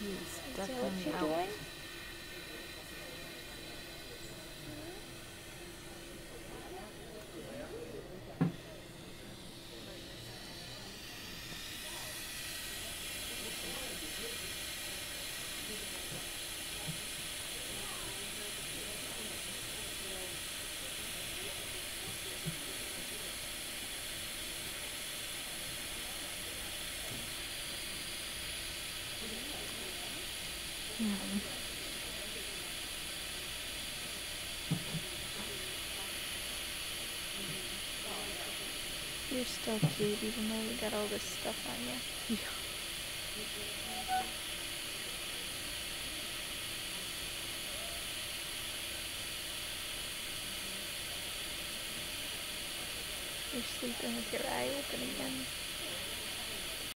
He's definitely out. Doing? Hmm. You're still cute even though you got all this stuff on you. Yeah. You're sleeping with your eye open again.